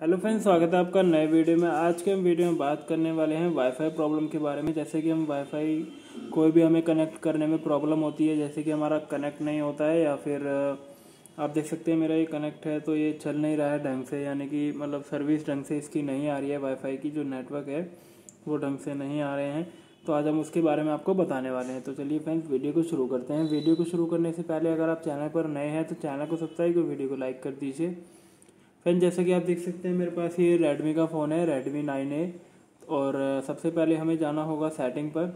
Hello friends, स्वागत है आपका नए वीडियो में। आज के हम वीडियो में बात करने वाले हैं वाईफाई प्रॉब्लम के बारे में। जैसे कि हम वाईफाई कोई भी हमें कनेक्ट करने में प्रॉब्लम होती है, जैसे कि हमारा कनेक्ट नहीं होता है या फिर आप देख सकते हैं मेरा ये कनेक्ट है तो ये चल नहीं रहा है ढंग से, यानी कि मतलब सर्विस ढंग से इसकी नहीं आ रही है। वाईफाई की जो नेटवर्क है, वो ढंग से नहीं आ रहे हैं। तो आज हम उसके बारे में आपको बताने वाले हैं। तो चलिए फ्रेंड्स, वीडियो को शुरू करते हैं। वीडियो को शुरू करने से पहले अगर आप चैनल पर नए हैं तो चैनल को सब्सक्राइब और वीडियो को लाइक कर दीजिए। फ्रेंड जैसे कि आप देख सकते हैं, मेरे पास ये रेडमी का फ़ोन है रेडमी नाइन ए और सबसे पहले हमें जाना होगा सेटिंग पर।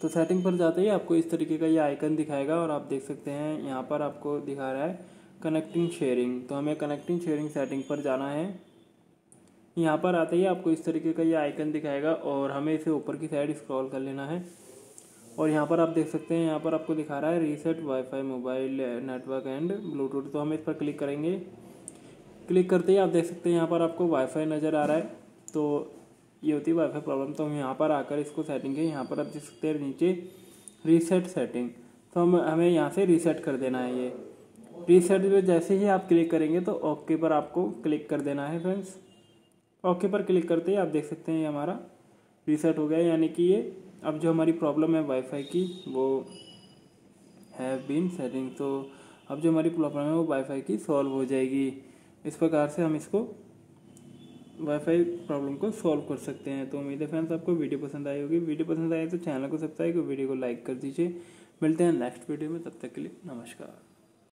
तो सेटिंग पर जाते ही आपको इस तरीके का ये आइकन दिखाएगा और आप देख सकते हैं, यहाँ पर आपको दिखा रहा है कनेक्टिंग शेयरिंग तो हमें कनेक्टिंग शेयरिंग सेटिंग पर जाना है। यहाँ पर आते ही आपको इस तरीके का ये आइकन दिखाएगा और हमें इसे ऊपर की साइड स्क्रॉल कर लेना है। और यहाँ पर आप देख सकते हैं, यहाँ पर आपको दिखा रहा है reset wifi mobile network and Bluetooth तो हम इस पर क्लिक करेंगे। क्लिक करते ही आप देख सकते हैं, यहाँ पर आपको वाईफाई नज़र आ रहा है। तो ये होती है वाईफाई प्रॉब्लम तो हम यहाँ पर आकर इसको सेटिंग है यहाँ पर आप देख सकते हैं नीचे रीसेट सेटिंग तो हम, हमें यहाँ से रीसेट कर देना है ये। रीसेट में जैसे ही आप क्लिक करेंगे तो ओके पर आपको क्लिक कर देना है फ्रेंड्स ओके पर क्लिक करते ही आप देख सकते हैं ये हमारा रीसेट हो गया, यानी कि ये अब जो हमारी प्रॉब्लम है वाईफाई की, वो हैव बीन सेटिंग तो अब जो हमारी प्रॉब्लम है वो वाईफाई की सॉल्व हो जाएगी। इस प्रकार से हम इसको वाईफाई प्रॉब्लम को सॉल्व कर सकते हैं। तो उम्मीद है फ्रेंड्स आपको वीडियो पसंद आई होगी। वीडियो पसंद आए तो चैनल को सब्सक्राइब वीडियो को लाइक कर दीजिए। मिलते हैं नेक्स्ट वीडियो में, तब तक के लिए नमस्कार।